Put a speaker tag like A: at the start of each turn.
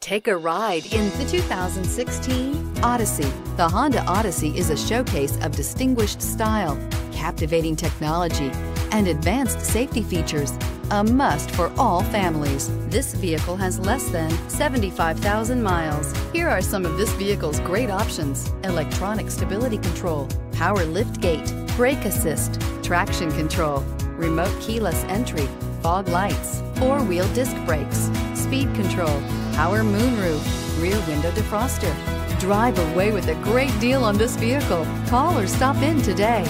A: Take a ride in the 2016 Odyssey. The Honda Odyssey is a showcase of distinguished style, captivating technology, and advanced safety features. A must for all families. This vehicle has less than 75,000 miles. Here are some of this vehicle's great options. Electronic stability control, power lift gate, brake assist, traction control, remote keyless entry, fog lights, four-wheel disc brakes, speed control, power moonroof, rear window defroster. Drive away with a great deal on this vehicle. Call or stop in today.